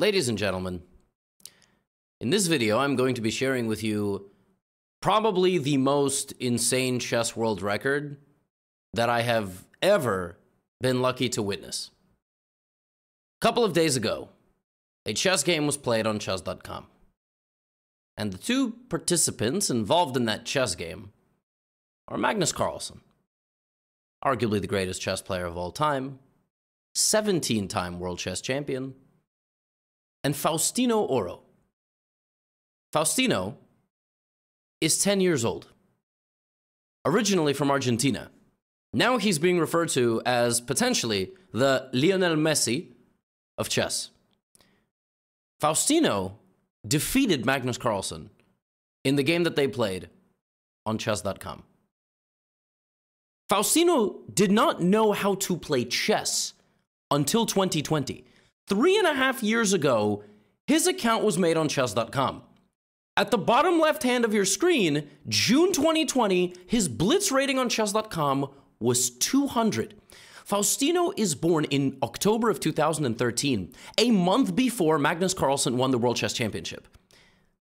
Ladies and gentlemen, in this video, I'm going to be sharing with you probably the most insane chess world record that I have ever been lucky to witness. A couple of days ago, a chess game was played on chess.com. And the two participants involved in that chess game are Magnus Carlsen, arguably the greatest chess player of all time, 17 time world chess champion, and Faustino Oro. Faustino is 10 years old, originally from Argentina. Now he's being referred to as potentially the Lionel Messi of chess. Faustino defeated Magnus Carlsen in the game that they played on chess.com. Faustino did not know how to play chess until 2020. Three and a half years ago, his account was made on chess.com. At the bottom left hand of your screen, June 2020, his blitz rating on chess.com was 200. Faustino is born in October of 2013, a month before Magnus Carlsen won the World Chess Championship.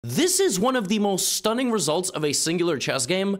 This is one of the most stunning results of a singular chess game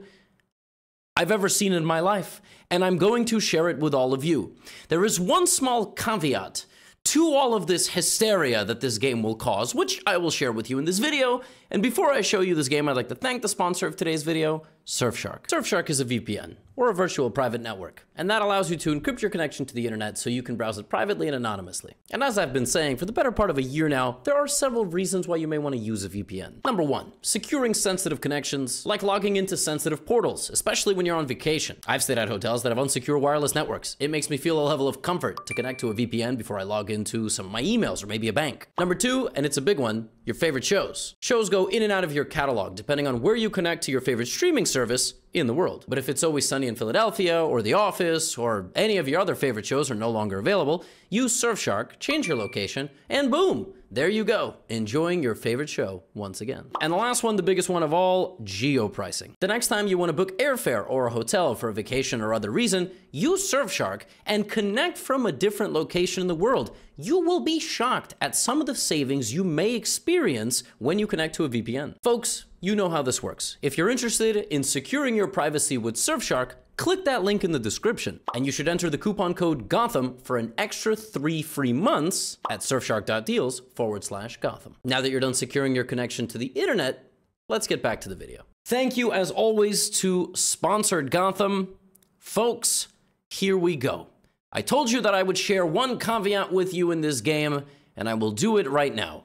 I've ever seen in my life, and I'm going to share it with all of you. There is one small caveat to all of this hysteria that this game will cause, which I will share with you in this video. And before I show you this game, I'd like to thank the sponsor of today's video, Surfshark. Surfshark is a VPN, or a virtual private network, and that allows you to encrypt your connection to the internet so you can browse it privately and anonymously. And as I've been saying for the better part of a year now, there are several reasons why you may want to use a VPN. Number one, securing sensitive connections, like logging into sensitive portals, especially when you're on vacation. I've stayed at hotels that have unsecure wireless networks. It makes me feel a level of comfort to connect to a VPN before I log into some of my emails or maybe a bank. Number two, and it's a big one, your favorite shows. Shows go in and out of your catalog depending on where you connect to your favorite streaming service in the world. But if it's always sunny in Philadelphia or The Office or any of your other favorite shows are no longer available, use Surfshark, change your location, and boom, there you go, enjoying your favorite show once again. And the last one, the biggest one of all, geo pricing. The next time you want to book airfare or a hotel for a vacation or other reason, use Surfshark and connect from a different location in the world. You will be shocked at some of the savings you may experience when you connect to a VPN. Folks, you know how this works. If you're interested in securing your privacy with Surfshark, click that link in the description. And you should enter the coupon code Gotham for an extra three free months at surfshark.deals forward slash Gotham. Now that you're done securing your connection to the internet, let's get back to the video. Thank you, as always, to sponsored Gotham. Folks, here we go. I told you that I would share one caveat with you in this game, and I will do it right now.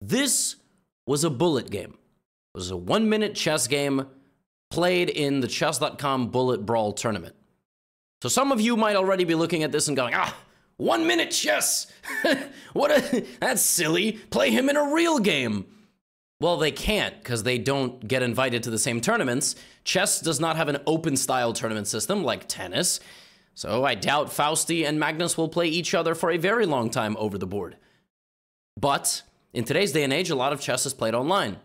This was a bullet game. It was a one minute chess game played in the chess.com Bullet Brawl tournament. So some of you might already be looking at this and going, ah, one minute chess. what a, that's silly. Play him in a real game. Well, they can't because they don't get invited to the same tournaments. Chess does not have an open style tournament system like tennis. So I doubt Fausti and Magnus will play each other for a very long time over the board. But in today's day and age, a lot of chess is played online.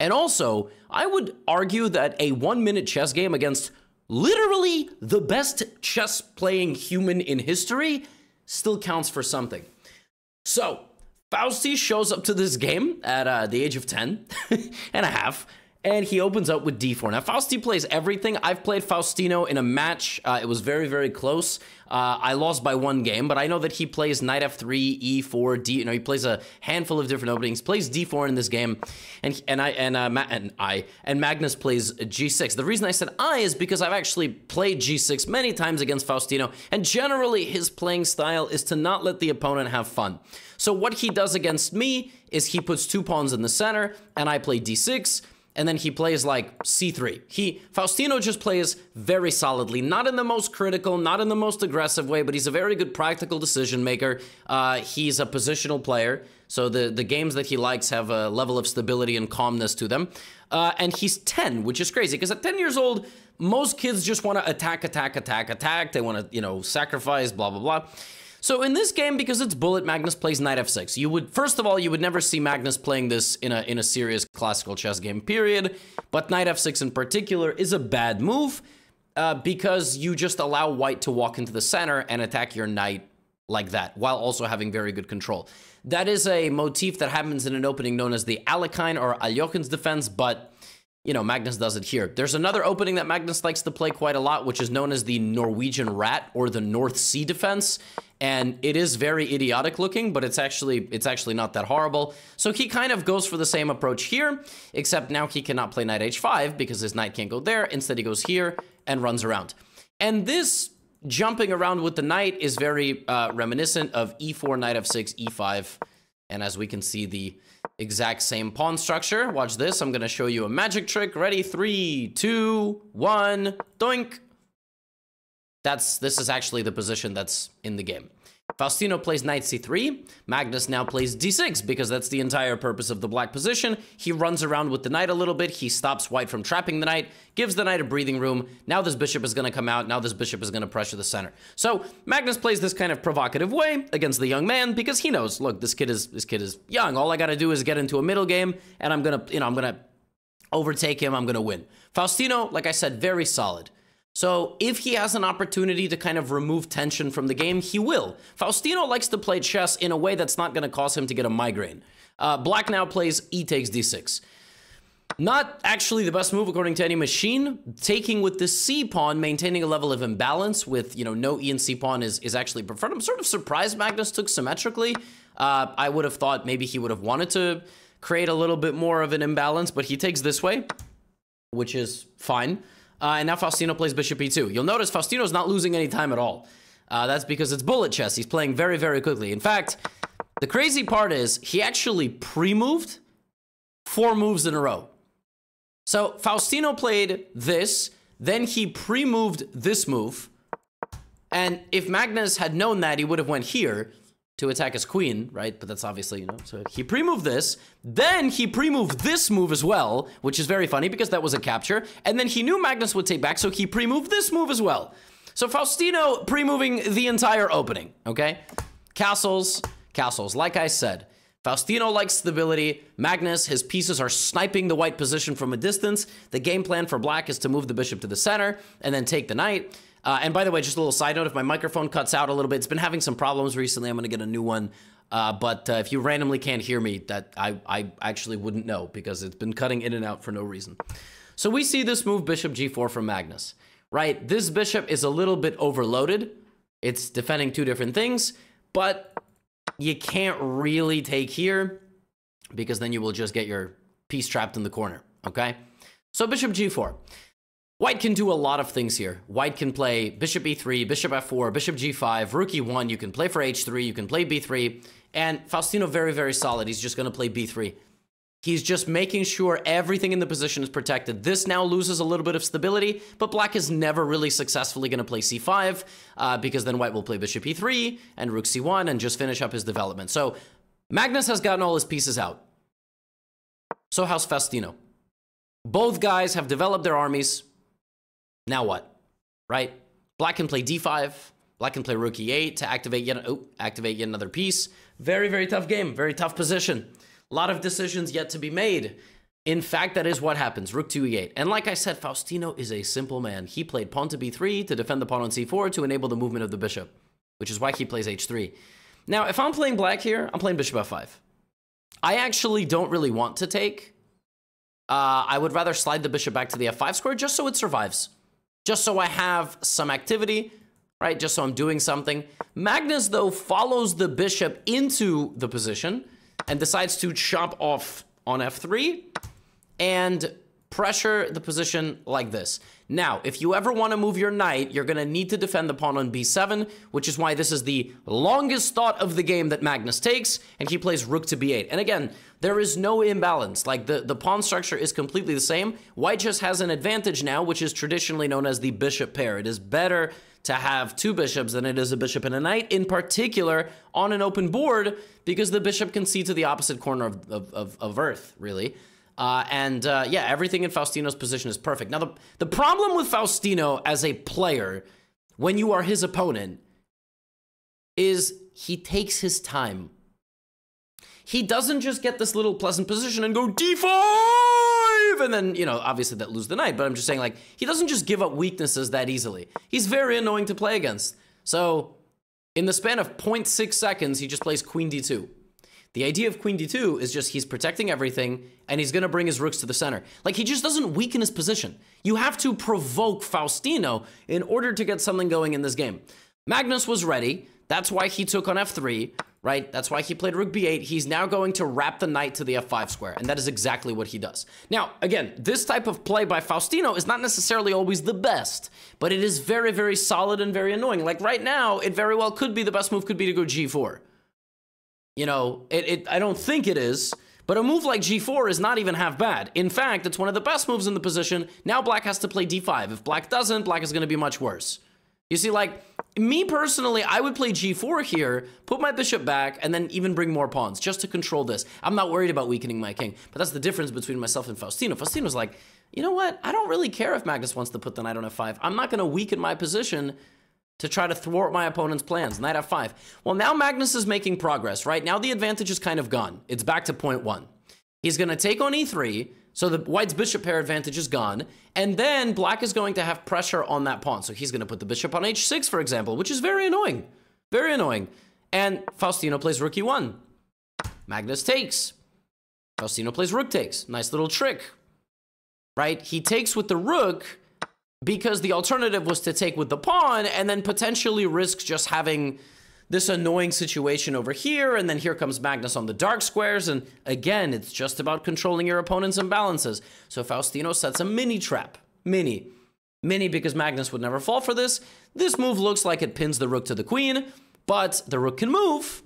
And also, I would argue that a one minute chess game against literally the best chess playing human in history still counts for something. So, Fausti shows up to this game at uh, the age of 10 and a half, and he opens up with d4. Now, Fausti plays everything. I've played Faustino in a match. Uh, it was very, very close. Uh, I lost by one game, but I know that he plays knight f3, e4, d. You know, he plays a handful of different openings. Plays d4 in this game, and and I and uh, and I and Magnus plays g6. The reason I said I is because I've actually played g6 many times against Faustino, and generally his playing style is to not let the opponent have fun. So what he does against me is he puts two pawns in the center, and I play d6 and then he plays like c3. He Faustino just plays very solidly, not in the most critical, not in the most aggressive way, but he's a very good practical decision maker. Uh, he's a positional player, so the the games that he likes have a level of stability and calmness to them. Uh, and he's 10, which is crazy because at 10 years old, most kids just want to attack, attack, attack, attack. They want to, you know, sacrifice, blah blah blah. So in this game, because it's bullet, Magnus plays knight f6. You would, first of all, you would never see Magnus playing this in a, in a serious classical chess game, period. But knight f6 in particular is a bad move uh, because you just allow white to walk into the center and attack your knight like that, while also having very good control. That is a motif that happens in an opening known as the Alekhine or Aljochens defense, but you know, Magnus does it here. There's another opening that Magnus likes to play quite a lot, which is known as the Norwegian Rat or the North Sea defense. And it is very idiotic looking, but it's actually it's actually not that horrible. So he kind of goes for the same approach here, except now he cannot play knight h5 because his knight can't go there. Instead, he goes here and runs around. And this jumping around with the knight is very uh, reminiscent of e4, knight f6, e5. And as we can see, the exact same pawn structure. Watch this. I'm going to show you a magic trick. Ready? Three, two, one, doink. That's, this is actually the position that's in the game. Faustino plays knight c3. Magnus now plays d6 because that's the entire purpose of the black position. He runs around with the knight a little bit. He stops white from trapping the knight, gives the knight a breathing room. Now this bishop is going to come out. Now this bishop is going to pressure the center. So Magnus plays this kind of provocative way against the young man because he knows, look, this kid is this kid is young. All I got to do is get into a middle game and I'm to, you know, I'm to overtake him. I'm to win. Faustino, like I said, very solid. So if he has an opportunity to kind of remove tension from the game, he will. Faustino likes to play chess in a way that's not going to cause him to get a migraine. Uh, Black now plays e takes d6. Not actually the best move according to any machine. Taking with the c pawn, maintaining a level of imbalance with, you know, no e and c pawn is, is actually preferred. I'm sort of surprised Magnus took symmetrically. Uh, I would have thought maybe he would have wanted to create a little bit more of an imbalance, but he takes this way, which is fine. Uh, and now Faustino plays bishop e2. You'll notice Faustino's not losing any time at all. Uh, that's because it's bullet chess. He's playing very, very quickly. In fact, the crazy part is he actually pre-moved four moves in a row. So Faustino played this, then he pre-moved this move. And if Magnus had known that, he would have went here to attack his queen, right? But that's obviously, you know, so he pre-moved this, then he pre-moved this move as well, which is very funny because that was a capture, and then he knew Magnus would take back, so he pre-moved this move as well. So Faustino pre-moving the entire opening, okay? Castles, castles, like I said, Faustino likes stability. Magnus, his pieces are sniping the white position from a distance. The game plan for black is to move the bishop to the center and then take the knight. Uh, and by the way, just a little side note, if my microphone cuts out a little bit, it's been having some problems recently. I'm going to get a new one. Uh, but uh, if you randomly can't hear me, that I, I actually wouldn't know because it's been cutting in and out for no reason. So we see this move bishop g4 from Magnus, right? This bishop is a little bit overloaded. It's defending two different things, but you can't really take here because then you will just get your piece trapped in the corner, okay? So bishop g4. White can do a lot of things here. White can play bishop e3, bishop f4, bishop g5, rook e1. You can play for h3, you can play b3. And Faustino very, very solid. He's just going to play b3. He's just making sure everything in the position is protected. This now loses a little bit of stability, but black is never really successfully going to play c5 uh, because then white will play bishop e3 and rook c1 and just finish up his development. So Magnus has gotten all his pieces out. So how's Faustino? Both guys have developed their armies. Now what? Right? Black can play d5. Black can play rook e8 to activate yet, oh, activate yet another piece. Very, very tough game. Very tough position. A lot of decisions yet to be made. In fact, that is what happens. Rook to e8. And like I said, Faustino is a simple man. He played pawn to b3 to defend the pawn on c4 to enable the movement of the bishop, which is why he plays h3. Now, if I'm playing black here, I'm playing bishop f5. I actually don't really want to take. Uh, I would rather slide the bishop back to the f5 square just so it survives just so I have some activity, right? Just so I'm doing something. Magnus, though, follows the bishop into the position and decides to chop off on f3 and pressure the position like this. Now, if you ever want to move your knight, you're going to need to defend the pawn on b7, which is why this is the longest thought of the game that Magnus takes, and he plays rook to b8. And again, there is no imbalance. Like, the, the pawn structure is completely the same. White just has an advantage now, which is traditionally known as the bishop pair. It is better to have two bishops than it is a bishop and a knight, in particular on an open board, because the bishop can see to the opposite corner of, of, of, of Earth, really. Uh, and uh, yeah, everything in Faustino's position is perfect. Now, the, the problem with Faustino as a player, when you are his opponent, is he takes his time. He doesn't just get this little pleasant position and go d5, and then, you know, obviously that lose the knight, but I'm just saying, like, he doesn't just give up weaknesses that easily. He's very annoying to play against. So, In the span of 0.6 seconds, he just plays queen d2. The idea of queen d2 is just he's protecting everything and he's going to bring his rooks to the center. Like he just doesn't weaken his position. You have to provoke Faustino in order to get something going in this game. Magnus was ready. That's why he took on f3 right? That's why he played rook b8. He's now going to wrap the knight to the f5 square, and that is exactly what he does. Now, again, this type of play by Faustino is not necessarily always the best, but it is very, very solid and very annoying. Like right now, it very well could be the best move could be to go g4. You know, it, it I don't think it is, but a move like g4 is not even half bad. In fact, it's one of the best moves in the position. Now black has to play d5. If black doesn't, black is going to be much worse. You see, like, me personally, I would play g4 here, put my bishop back, and then even bring more pawns, just to control this. I'm not worried about weakening my king, but that's the difference between myself and Faustino. Faustino's like, you know what? I don't really care if Magnus wants to put the knight on f5. I'm not going to weaken my position to try to thwart my opponent's plans. Knight f5. Well, now Magnus is making progress, right? Now the advantage is kind of gone. It's back to point one. He's going to take on e3, so the white's bishop pair advantage is gone. And then black is going to have pressure on that pawn. So he's going to put the bishop on h6, for example, which is very annoying. Very annoying. And Faustino plays rook e1. Magnus takes. Faustino plays rook takes. Nice little trick. Right? He takes with the rook because the alternative was to take with the pawn and then potentially risk just having this annoying situation over here, and then here comes Magnus on the dark squares, and again, it's just about controlling your opponent's imbalances. So Faustino sets a mini trap. Mini. Mini because Magnus would never fall for this. This move looks like it pins the rook to the queen, but the rook can move,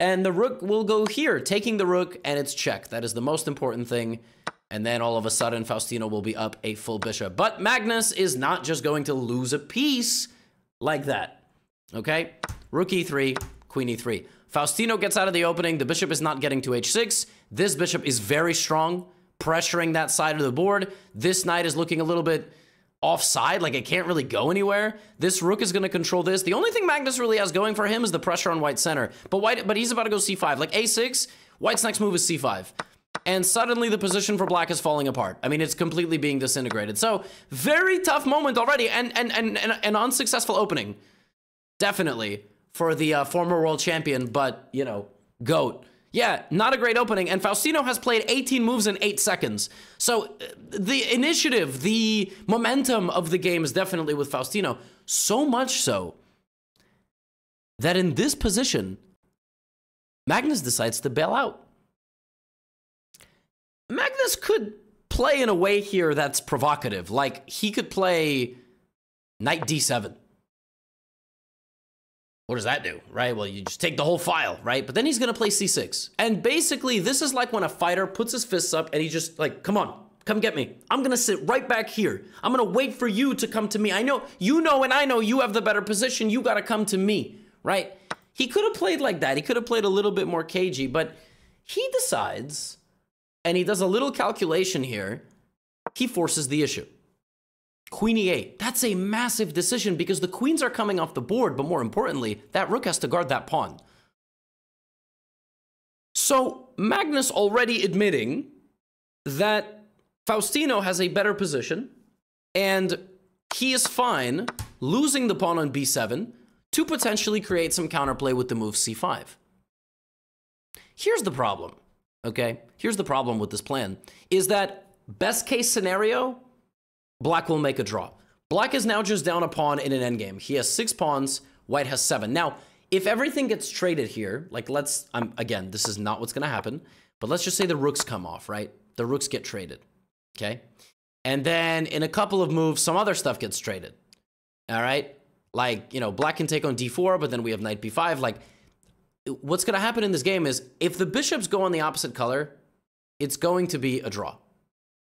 and the rook will go here, taking the rook, and it's check. That is the most important thing. And then all of a sudden, Faustino will be up a full bishop. But Magnus is not just going to lose a piece like that. Okay? Rook e3, queen e3. Faustino gets out of the opening. The bishop is not getting to h6. This bishop is very strong, pressuring that side of the board. This knight is looking a little bit offside, like it can't really go anywhere. This rook is going to control this. The only thing Magnus really has going for him is the pressure on white center. But white, but he's about to go c5. Like a6, white's next move is c5. And suddenly the position for black is falling apart. I mean, it's completely being disintegrated. So very tough moment already and, and, and, and an unsuccessful opening. Definitely for the uh, former world champion, but, you know, GOAT. Yeah, not a great opening. And Faustino has played 18 moves in 8 seconds. So uh, the initiative, the momentum of the game is definitely with Faustino. So much so that in this position, Magnus decides to bail out. Magnus could play in a way here that's provocative. Like, he could play knight d7 what does that do, right? Well, you just take the whole file, right? But then he's going to play c6. And basically, this is like when a fighter puts his fists up and he's just like, come on, come get me. I'm going to sit right back here. I'm going to wait for you to come to me. I know, you know, and I know you have the better position. You got to come to me, right? He could have played like that. He could have played a little bit more cagey, but he decides, and he does a little calculation here. He forces the issue. Queen e8. That's a massive decision because the queens are coming off the board, but more importantly, that rook has to guard that pawn. So Magnus already admitting that Faustino has a better position and he is fine losing the pawn on b7 to potentially create some counterplay with the move c5. Here's the problem, okay? Here's the problem with this plan, is that best case scenario, black will make a draw. Black is now just down a pawn in an endgame. He has six pawns, white has seven. Now, if everything gets traded here, like let's, um, again, this is not what's to happen, but let's just say the rooks come off, right? The rooks get traded, okay? And then in a couple of moves, some other stuff gets traded, all right? Like, you know, black can take on d4, but then we have knight b5. Like, what's going to happen in this game is if the bishops go on the opposite color, it's going to be a draw.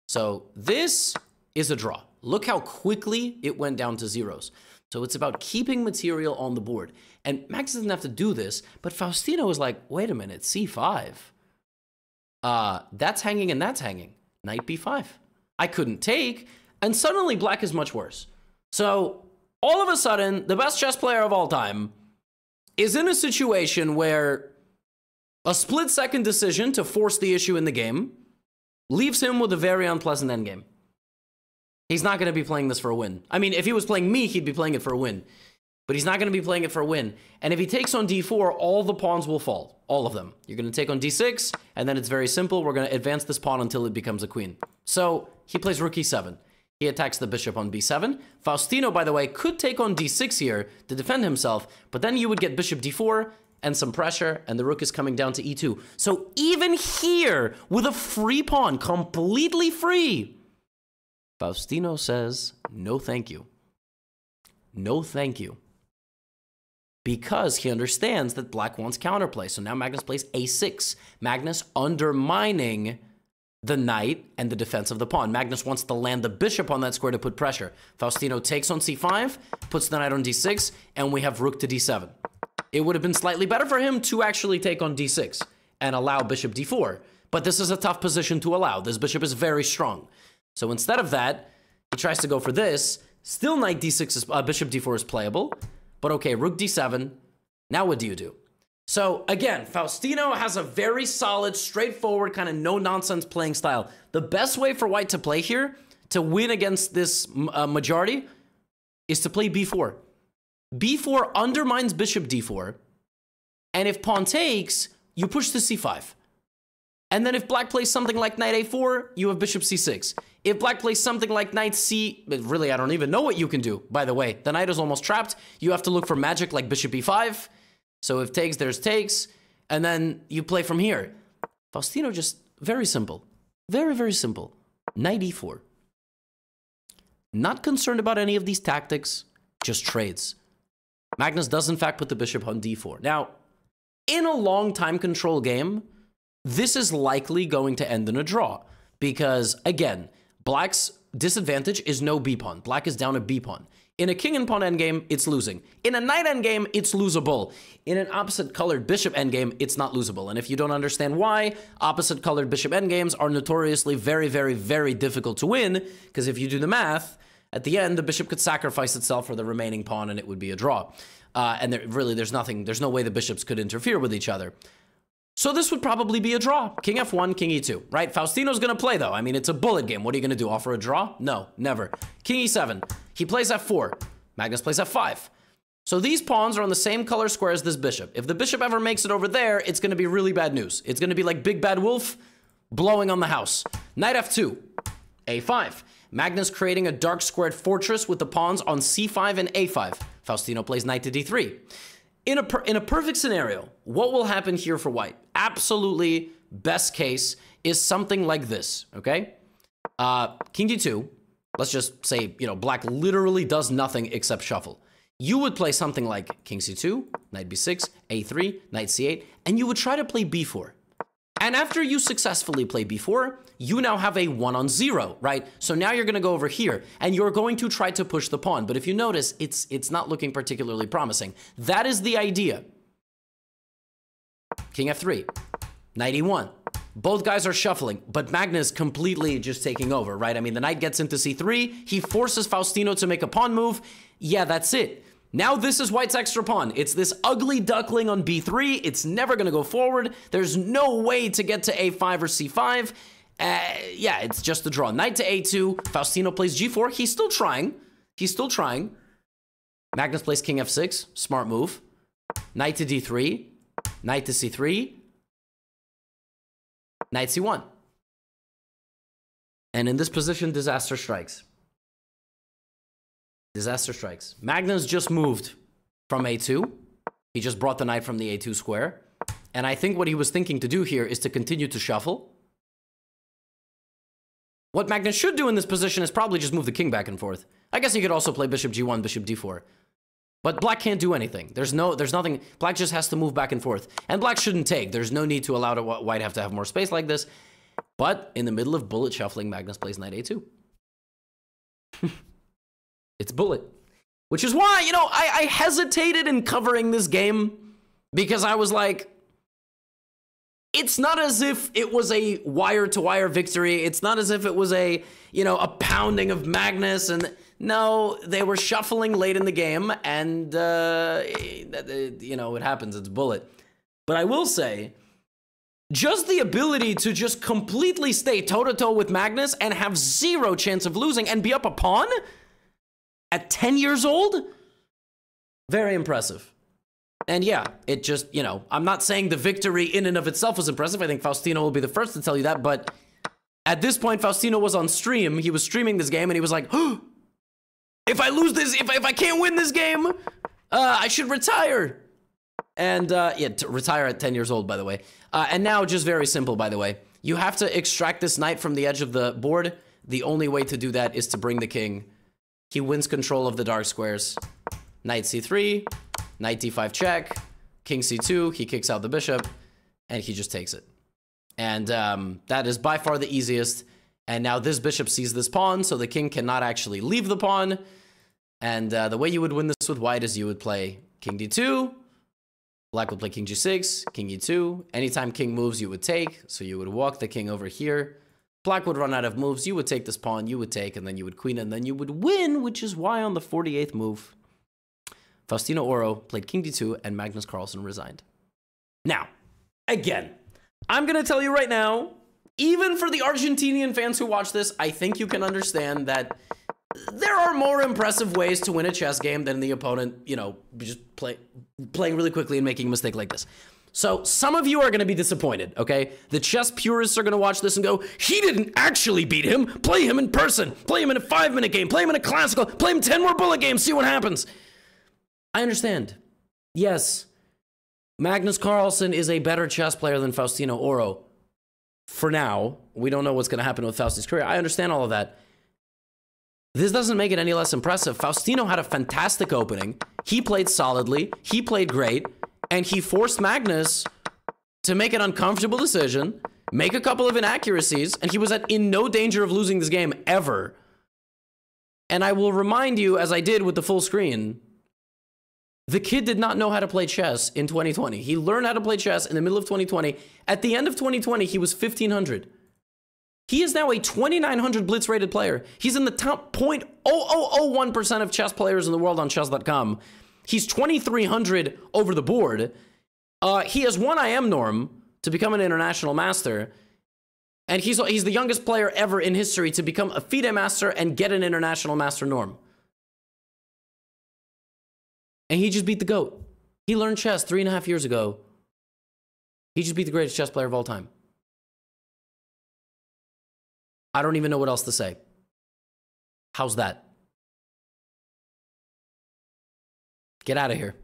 So this is a draw. Look how quickly it went down to zeros. So it's about keeping material on the board. And Max doesn't have to do this, but Faustino is like, wait a minute, c5. Uh, that's hanging and that's hanging. Knight b5. I couldn't take, and suddenly black is much worse. So all of a sudden, the best chess player of all time is in a situation where a split second decision to force the issue in the game leaves him with a very unpleasant endgame. He's not going to be playing this for a win. I mean, if he was playing me, he'd be playing it for a win. but he's not going to be playing it for a win. And if he takes on d4, all the pawns will fall. All of them. You're going to take on d6, and then it's very simple. We're going to advance this pawn until it becomes a queen. So he plays rook e7. He attacks the bishop on b7. Faustino, by the way, could take on d6 here to defend himself, but then you would get bishop d4 and some pressure, and the rook is coming down to e2. So even here, with a free pawn, completely free, Faustino says, no thank you. No thank you because he understands that black wants counterplay. So now Magnus plays a6. Magnus undermining the knight and the defense of the pawn. Magnus wants to land the bishop on that square to put pressure. Faustino takes on c5, puts the knight on d6, and we have rook to d7. It would have been slightly better for him to actually take on d6 and allow bishop d4. But this is a tough position to allow. This bishop is very strong. So instead of that, he tries to go for this. Still knight d6 is, uh, bishop d4 is playable. But okay, rook d7. Now what do you do? So again, Faustino has a very solid, straightforward, kind of no-nonsense playing style. The best way for white to play here, to win against this uh, majority, is to play b4. b4 undermines bishop d4, and if pawn takes, you push to c5. And then if black plays something like knight a4, you have bishop c6. If black plays something like knight c, really, I don't even know what you can do, by the way. The knight is almost trapped. You have to look for magic like bishop e5. So if takes, there's takes. And then you play from here. Faustino just, very simple. Very, very simple. Knight e4. Not concerned about any of these tactics, just trades. Magnus does in fact put the bishop on d4. Now, in a long time control game, this is likely going to end in a draw because, again, Black's disadvantage is no b pawn. Black is down a b pawn. In a king and pawn endgame, it's losing. In a knight endgame, it's losable. In an opposite colored bishop endgame, it's not losable. And if you don't understand why, opposite colored bishop endgames are notoriously very, very, very difficult to win, because if you do the math, at the end, the bishop could sacrifice itself for the remaining pawn and it would be a draw. Uh, and there, really, there's nothing, there's no way the bishops could interfere with each other. So this would probably be a draw. King f1, king e2, right? Faustino's gonna play though. I mean, it's a bullet game. What are you gonna do, offer a draw? No, never. King e7, he plays f4. Magnus plays f5. So these pawns are on the same color square as this bishop. If the bishop ever makes it over there, it's gonna be really bad news. It's gonna be like Big Bad Wolf blowing on the house. Knight f2, a5. Magnus creating a dark squared fortress with the pawns on c5 and a5. Faustino plays knight to d3 in a, in a perfect scenario, what will happen here for white? Absolutely best case is something like this, okay? Uh, king d2, let's just say, you know, black literally does nothing except shuffle. You would play something like king c2, knight b6, a3, knight c8, and you would try to play b4. And after you successfully play b4, you now have a 1 on 0, right? So now you're going to go over here, and you're going to try to push the pawn. But if you notice, it's, it's not looking particularly promising. That is the idea. King f3, knight e1. Both guys are shuffling, but Magnus completely just taking over, right? I mean, the knight gets into c3, he forces Faustino to make a pawn move. Yeah, that's it. Now this is white's extra pawn. It's this ugly duckling on b3. It's never going to go forward. There's no way to get to a5 or c5. Uh, yeah, it's just a draw. Knight to a2. Faustino plays g4. He's still trying. He's still trying. Magnus plays king f6. Smart move. Knight to d3. Knight to c3. Knight c1. And in this position, disaster strikes. Disaster strikes. Magnus just moved from a2. He just brought the knight from the a2 square. And I think what he was thinking to do here is to continue to shuffle. What Magnus should do in this position is probably just move the king back and forth. I guess he could also play bishop g1, bishop d4. But black can't do anything. There's no, there's nothing. Black just has to move back and forth. And black shouldn't take. There's no need to allow to, white have to have more space like this. But in the middle of bullet shuffling, Magnus plays knight a2. It's Bullet. Which is why, you know, I, I hesitated in covering this game because I was like, it's not as if it was a wire to wire victory. It's not as if it was a, you know, a pounding of Magnus. And no, they were shuffling late in the game. And, uh, you know, it happens. It's Bullet. But I will say, just the ability to just completely stay toe to toe with Magnus and have zero chance of losing and be up a pawn at 10 years old? Very impressive. And yeah, it just, you know, I'm not saying the victory in and of itself was impressive. I think Faustino will be the first to tell you that. But at this point, Faustino was on stream. He was streaming this game and he was like, oh, if I lose this, if, I, if I can't win this game, uh, I should retire. And uh, yeah, retire at 10 years old, by the way. Uh, and now, just very simple, by the way. You have to extract this knight from the edge of the board. The only way to do that is to bring the king. He wins control of the dark squares. Knight c3, knight d5 check, king c2, he kicks out the bishop, and he just takes it. And um, that is by far the easiest. And now this bishop sees this pawn, so the king cannot actually leave the pawn. And uh, the way you would win this with white is you would play king d2, black would play king g6, king e2. Anytime king moves, you would take, so you would walk the king over here. Black would run out of moves, you would take this pawn, you would take, and then you would queen, and then you would win, which is why on the 48th move, Faustino Oro played king d2 and Magnus Carlsen resigned. Now, again, I'm going to tell you right now, even for the Argentinian fans who watch this, I think you can understand that there are more impressive ways to win a chess game than the opponent, you know, just play, playing really quickly and making a mistake like this. So some of you are going to be disappointed, okay? The chess purists are going to watch this and go, he didn't actually beat him. Play him in person. Play him in a five-minute game. Play him in a classical. Play him 10 more bullet games. See what happens. I understand. Yes, Magnus Carlsen is a better chess player than Faustino Oro. For now, we don't know what's going to happen with Fausti's career. I understand all of that. This doesn't make it any less impressive. Faustino had a fantastic opening. He played solidly. He played great. And he forced Magnus to make an uncomfortable decision, make a couple of inaccuracies, and he was at, in no danger of losing this game ever. And I will remind you, as I did with the full screen, the kid did not know how to play chess in 2020. He learned how to play chess in the middle of 2020. At the end of 2020, he was 1500. He is now a 2900 blitz rated player. He's in the top 0.0001% of chess players in the world on chess.com. He's 2300 over the board. Uh, he has won IM norm to become an international master. And he's, he's the youngest player ever in history to become a FIDE master and get an international master norm. And he just beat the GOAT. He learned chess three and a half years ago. He just beat the greatest chess player of all time. I don't even know what else to say. How's that? Get out of here.